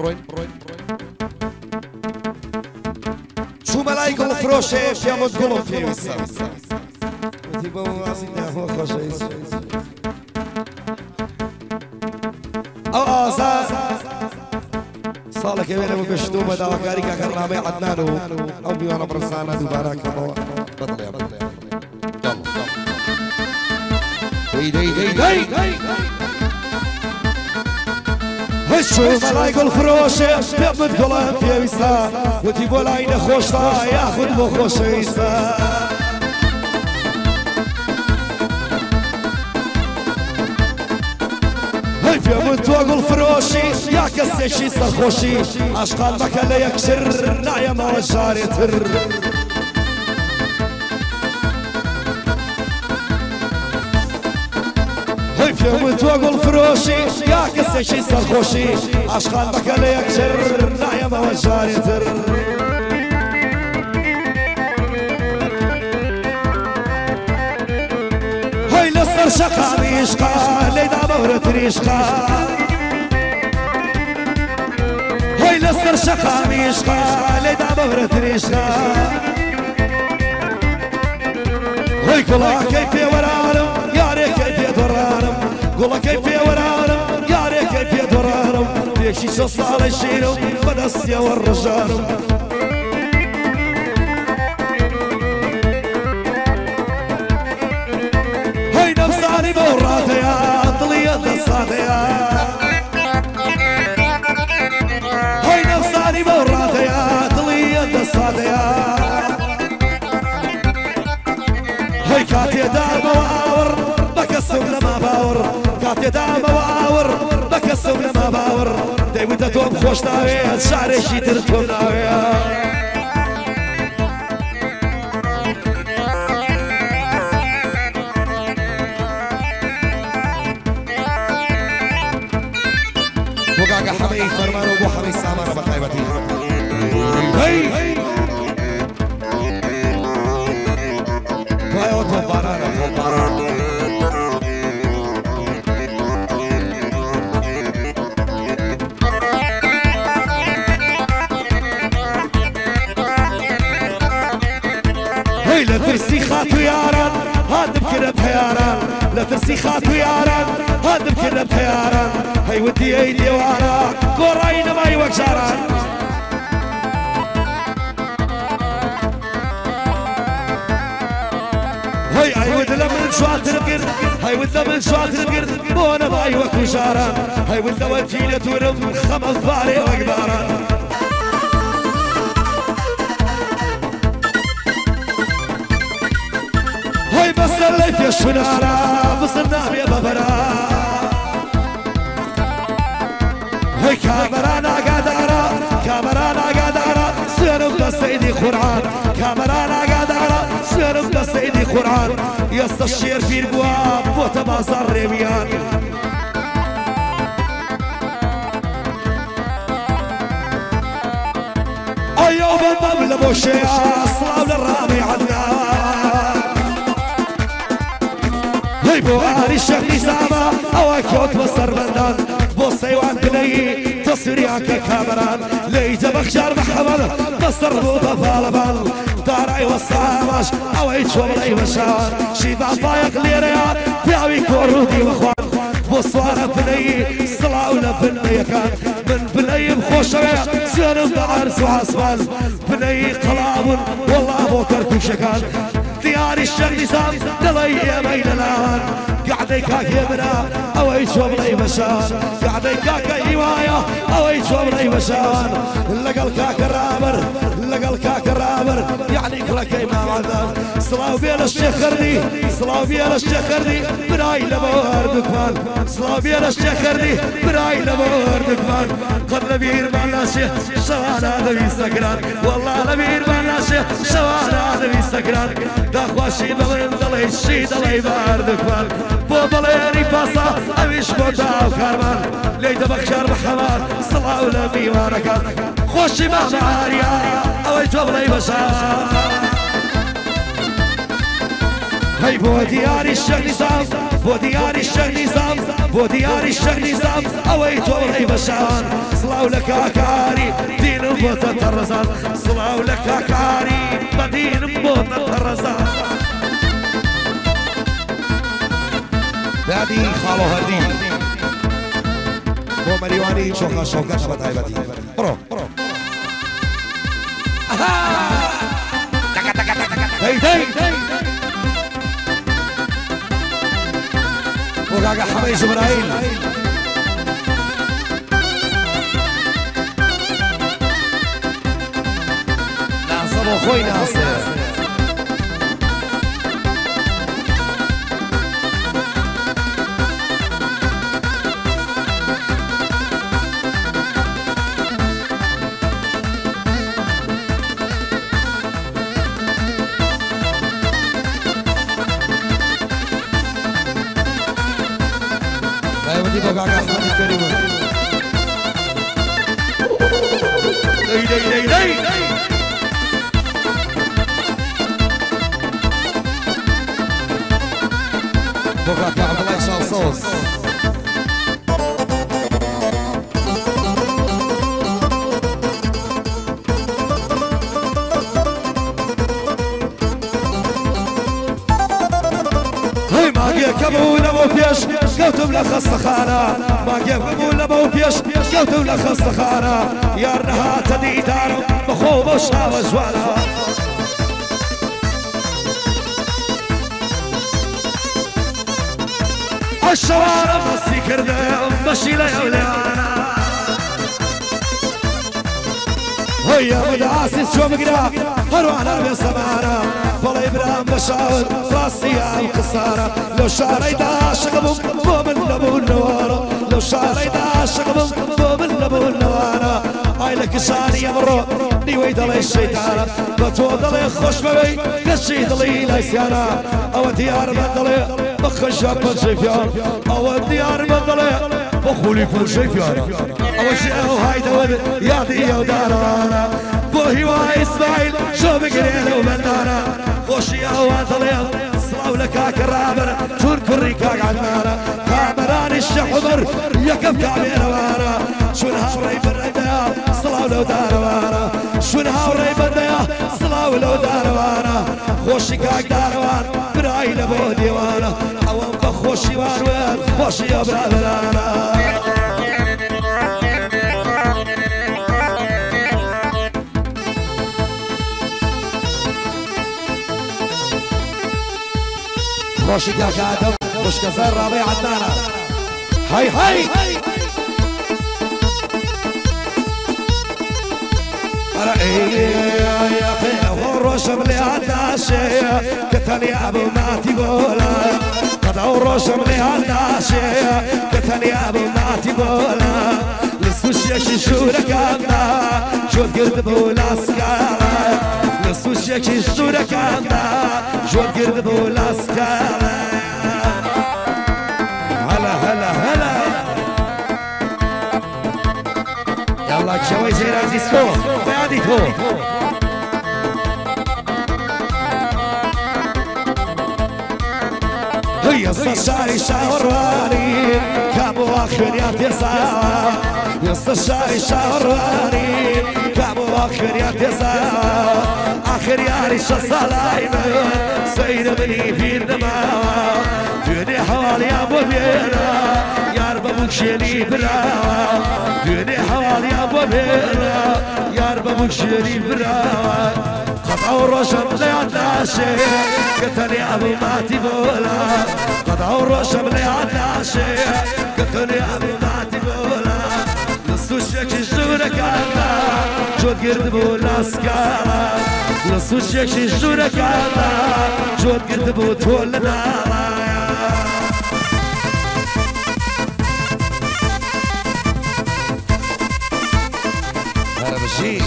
بڕۆین چوومە لای گوڵ فرۆشێ پیامۆت گوڵم پێویستە وتی بە وازی ناهۆ خۆشەویست ئەو ئازار ساڵێکی وێنە بە گەشتو بە داواکاری کاکەڕنامەی عەدنان و ئەو بیوانە بڕزانە دووبارە کەمەوە بەدڵێ بەدڵێ دەی دەی دەی دەی هشو مەلای گڵ فرۆشێ پێ من گوڵە پێویستە وتی بۆ لای نەخۆشتا یاخود بۆ خۆشەویستە پێمن تۆ گوڵ فرۆشی یا کەسێکی سەرخۆشی عشقان مەکە لە یەکسر نایەمەوە شارێتر. پێمن تۆ گوڵ فرۆشی یا کەسێکی سەرخۆشی عشقان بەکە لە یەکسر نایەمەوە شارێتر. هەی لەسەر شەقامی عشقا لێدا بەورە تریشقا هەی لەسەر شەقامی عشقا لێدا بەورە تریشقا هەی گوڵاکەی پێوەرانم یارێکەی پێدۆڕانم گوڵەکەی پێوەرانم یارێکەی پێدۆڕانم پێشی چە ساڵی شیرم بەدەستیەوە ڕژارم هەی کاتێدامەوە ئاوڕ بە کەسم لەما باوڕ دەیوتە تۆم خۆش ناوێ شارێکی تر تۆم ناوێ لە ترسی خات و یاران هاتم کرە پەیاران هەیوتی ئەی دێوارە گۆڕایی نەمای وەک جاران هەی ئەیوت لە من شواترم کرد هەیوت لە من شواترم کرد بۆ نەمای وەکو ژاران هەیوت لەوە تیلە تورم خەمە بارێ لەی پێشنارا بسەر نامێ بەبەرا هەی کامەرا ناگادارە کامەرا ناگادارە سێرم بە سەیدی قورآن کامەرا ناگادارە سێرم بە سەیدی قورآن ئێستا شێر پیر بووە بۆتە بازار ڕێویان ئەیۆ بەبەم لە بۆ شێیا سڵاو لە ڕامی کۆت بە سەربەندان بۆ سەیوان بنەیی تەسوریاکە کامەران لی جەبەخشار بەحەمەڵ بەسەر بۆ بە باڵەبان دارای وەساماش ئەوەی چۆڵی بەشان شیبان پایەق لێرەیە پیاوی کۆڕوودی بەخوان بۆ سوارە بنەیی سڵاو لە بنەیەکان من بنەیم خۆشەوێ سوێنم بە عەرز و عەسمان بنەیی قەڵابون وەڵا بۆ کەرکوشەکان دیاری شەرنیزان دڵی ئێمەی لەناوان گعدەی کاکێ برا ئەوەی چۆ بڵی بەشان گعدەی کاکە هیوایە ئەوەی چۆ بڵی بەشان لەگەڵ کاکە ڕابر لەگەڵ کاکە ڕابر یعنی کڵەکەی ماوادان سڵاو بێ لە شێخەردی سڵاو بێ لە شێخەردی برای لەبە هەردووکمان سڵاو بێ لە شێخەردی برای لەبە هەردووکمان قەت لە بیرمان ناشێ شەوانە دەوی سەگران وەڵا لە بیرمان ناشێ شەوانە دەوی سەگران داخواشی من دەڵێ شی دەڵێ باردووکمان بۆ بەڵێنی پاسا ئەویش بۆ داو کارمان لی دەبەخشار بە حەوان سڵاو لە میوانەکان خۆشی ماژاریا ئەوەی تۆ بڵێ بەشار هی بۆ دیاری بۆ دیاری شەق نیزام بۆ دیاری شەق نیزام ئەوەی تۆڵی بەشان سڵاو لە کاکاری دینم بۆتە تەڕزان سڵاو لە کاکاری بەدینم بۆتە تەڕزان دادی خاڵۆ هەردی بۆ مەریوانی چۆخە شەوکەش بە تایبەتی بڕۆ بڕۆ هەی دەی وقاقع حمي جبرائيل ناصر أخوي ناصر dei, dei, dei, dei. Vou gravar mais chançons. Hey, Maggie, come on. كبو لبو فيش قوتم لخصخانة ما كبو لبو فيش قوتم لخصخانة يارنها تدي دارم بخوب وشاو جوانا الشوارع مصي كردم مشي ليولانا هيا مدعاسس شو مقرا هروانا بسمانا بەڵێ برام بە شاون ڕاستیان قسارە لەو شارەیدا عاشق بووم بۆ من لەبوو نەوارە لەو شارەیدا عاشق بووم بۆ من لەبوو نەوارە ئای لە کشانی ئەمڕۆ نیوەی دەڵێ شەیتانە بە تۆ دەڵێ خۆش بەوەی گەشی دڵی لایسیانە ئەوە دیار بە دەڵێ بە خەشە پەنجەفیان ئەوە دیار بە دەڵێ بە خولی پەنجەفیان ئەوە ژێ هایدەوە یادی ئەودارانە بۆ هیوای ئیسماعیل شۆ بگرێن و بەندانە خۆشی ئەوان دڵێن سڵاو لە کاکە ڕابەر چون کوڕی کاگانمانە کامەرانی شەحمەر یەکەم کامێنەوانە چون هاوڕێی بەرەدەیە سڵاو لەو دارەوانە چون هاوڕێی بەندەیە سڵاو لەو دارەوانە خۆشی کاکدارەوان برایی لە بۆ دیێوانە ئەوەم بە خۆشیوان وێن خۆشی ئەو برادرانە خۆشی کاکادەم خوشکەسەر ڕاوی عدنانە هەی هەی ڕۆژم لێ هەنداشێ کە تەنیا بوو ماتی بۆلا قەدا و ڕۆژم لێ هەنداشێ کە تەنیا بوو ماتی بۆلا لە سوشێکی ژوورەکاندا جۆت گرد بوو لاسکارە لە سوشێکی ژوورەکاندا جۆت گرد بوو لاسکارە هلا هلا هلا يلا شوي زي رازيسكو بعدي تو هي الشاري شاوراني كابو اخر يا تسعة الشاري شاوراني كابو اخر يا تسعة سيد بني في الدماء. دوني حوالي أبو بينا. يا رب أبوك شيلي براوة دوني حوالي أبو بينا. يا رب أبوك شيلي براوة قطع الرشم لعداشي قتلي أبو ماتي بولا. قطع الرشم لعداشي قتلي أبو ماتي بولا لسوشك الجورك عنا جود قرد بولا سكارا لسوشك الجورك عنا جود قرد بو تولنا هلا بشير